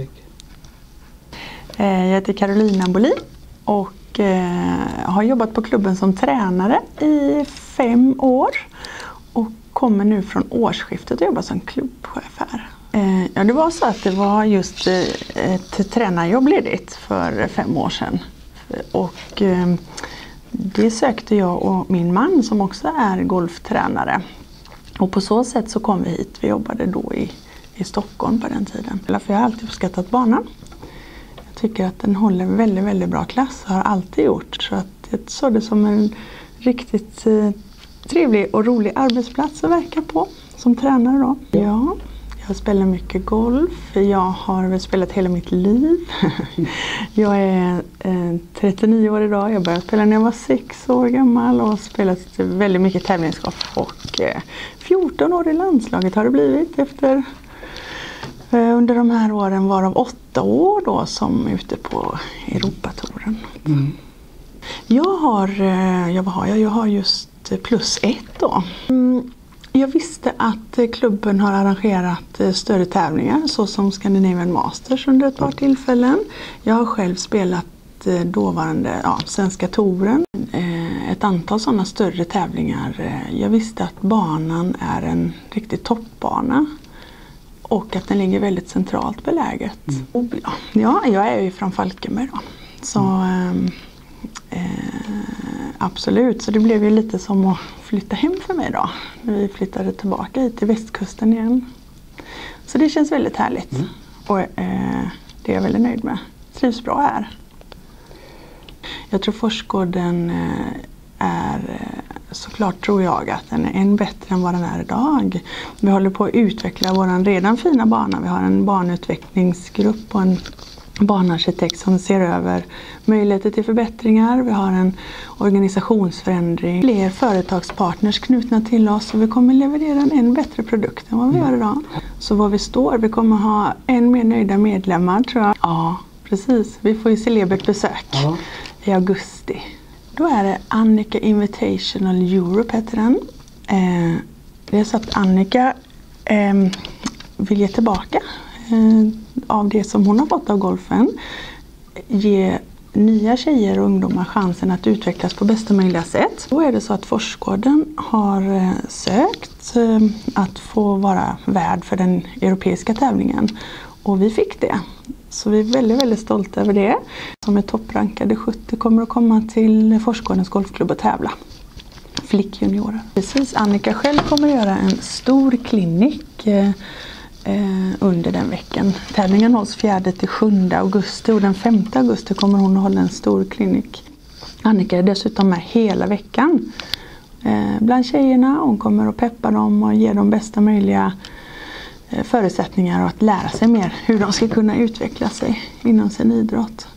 Tack. Eh, jag heter Carolina Bolin och eh, har jobbat på klubben som tränare i fem år. Och kommer nu från årsskiftet att jobba som klubbchef här. Eh, ja, det var så att det var just ett tränarjobb ledigt för fem år sedan. Och det sökte jag och min man som också är golftränare. Och på så sätt så kom vi hit. Vi jobbade då i, i Stockholm på den tiden. För jag har alltid uppskattat banan. Jag tycker att den håller väldigt, väldigt bra klass och har alltid gjort. Så att jag såg det som en riktigt eh, trevlig och rolig arbetsplats att verka på som tränare då. Ja, jag spelar mycket golf. Jag har väl spelat hela mitt liv. Jag är eh, 39 år idag. Jag började spela när jag var 6 år gammal och har spelat väldigt mycket tävlingsgolf. Och eh, 14 år i landslaget har det blivit efter under de här åren varav åtta år då som ute på Europatouren. Jag har, eh, ja, vad har jag? Jag har just plus ett då. Mm, Jag visste att klubben har arrangerat eh, större tävlingar såsom Scandinavian Masters under ett par tillfällen. Jag har själv spelat eh, dåvarande ja, Svenska touren. Ett antal sådana större tävlingar. Jag visste att banan är en riktig toppbana. Och att den ligger väldigt centralt beläget. Och, ja, ja, jag är ju från Falkenberg då. Så ehm, eh, absolut, så det blev ju lite som att flytta hem för mig då. När vi flyttade tillbaka hit till västkusten igen. Så det känns väldigt härligt. Och eh, det är jag väldigt nöjd med. Trivs bra här. Jag tror Forsgården eh, såklart tror jag att den är än bättre än vad den är idag. Vi håller på att utveckla vår redan fina bana. Vi har en banutvecklingsgrupp och en banarkitekt som ser över möjligheter till förbättringar. Vi har en organisationsförändring, fler företagspartners knutna till oss och vi kommer leverera en än bättre produkt än vad vi gör idag. Så var vi står, vi kommer ha än mer nöjda medlemmar tror jag. Ja, precis. Vi får ju celebert besök Ja. i augusti. Då är det Annika Invitational Europe heter den. Eh, det är så att Annika eh, vill ge tillbaka eh, av det som hon har fått av golfen. Ge nya tjejer och ungdomar chansen att utvecklas på bästa möjliga sätt. Då är det så att Forsgården har eh, sökt eh, att få vara värd för den europeiska tävlingen. Och vi fick det. Så vi är väldigt, väldigt stolta över det. Som är topprankade 70 kommer att komma till Forsgårdens golfklubb och tävla. Flickjuniorer. Precis, Annika själv kommer att göra en stor klinik eh, eh under den veckan. Tävlingen hålls 4-7 augusti och den 5 augusti kommer hon att hålla en stor klinik. Annika är dessutom med hela veckan eh, bland tjejerna. Hon kommer att peppa dem och ge dem bästa möjliga eh, förutsättningar och att lära sig mer hur de ska kunna utveckla sig inom sin idrott.